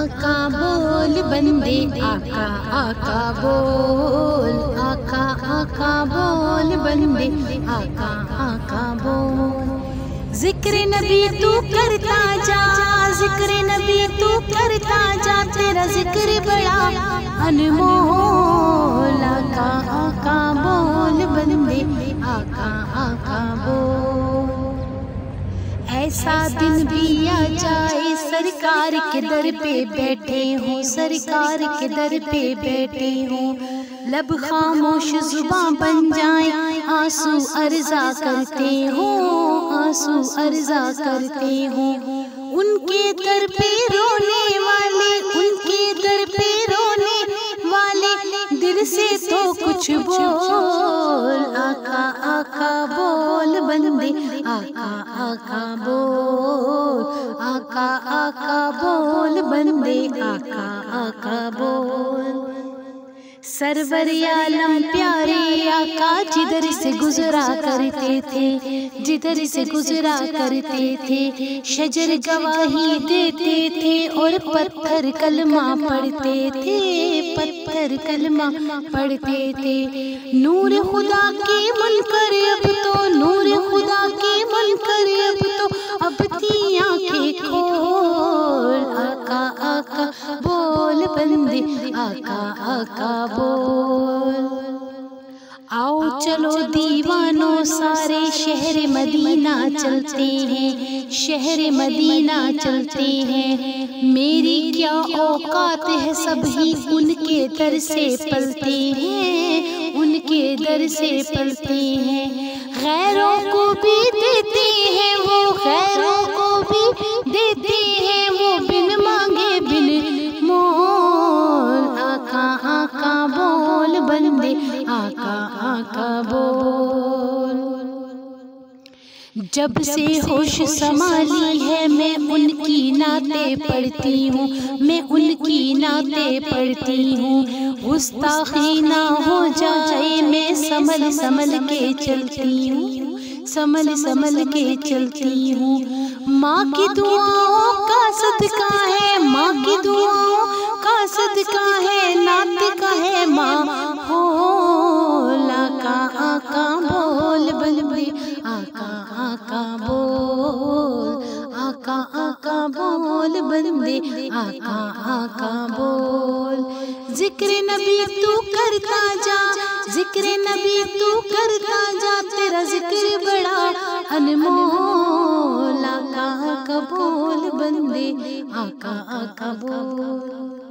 आका बोल, बंदे आका आका बोल, आका आका बोल, बंदे आका आका बोल। ज़िक्र नबी तू करता जा, ज़िक्र नबी तू करता जा, तेरा ज़िक्र बड़ा अनमोल। आका आका बोल, बंदे आका आका बोल। ऐसा दिन भी आ जाए सरकार के दर पे बैठे हूँ? सरकार के दर पे बैठे हूँ? लब खामोश जुबा बन जाए, आँसू अर्जा करते हो, आँसू अर्जा करते हो। उनके दर पे रोने वाले, उनके दर पे रोने वाले, दिल से तो कुछ बोल, आका आका बोल बंदे, आका आका बोल। बंदे आका आका बोल सरवर आलम प्यारे आका, जिधर से गुजरा करते थे, जिधर से गुजरा करते थे, शजर गवाही देते थे और पत्थर कलमा पढ़ते थे, पत्थर कलमा पढ़ते थे। नूर खुदा के मन कर, अब तो नूर खुदा के मन कर बोल बंदे आका आका बोल। आओ चलो दीवानों सारे शहर मदीना चलते हैं शहर मदीना चलते हैं। मेरी क्या औकात है सभी उनके दर से पलते हैं उनके दर से पलते हैं। गैरों को भी आका बोल जब से होश संभाली है मैं उनकी नाते पढ़ती हूँ। मैं उनकी नाते पढ़ती हूँ। गुस्ताखी ना हो जाए मैं संभल संभल के चलती हूँ। संभल संभल के चलती हूँ। माँ की दुआओं का सदका बोल, बंदे, आका आका बोल। ज़िक्र नबी तू करता जा, ज़िक्र नबी तू करता जा, तेरा ज़िक्र बड़ा अनमोल। आका आका बोल, बंदे, आका आका बोल।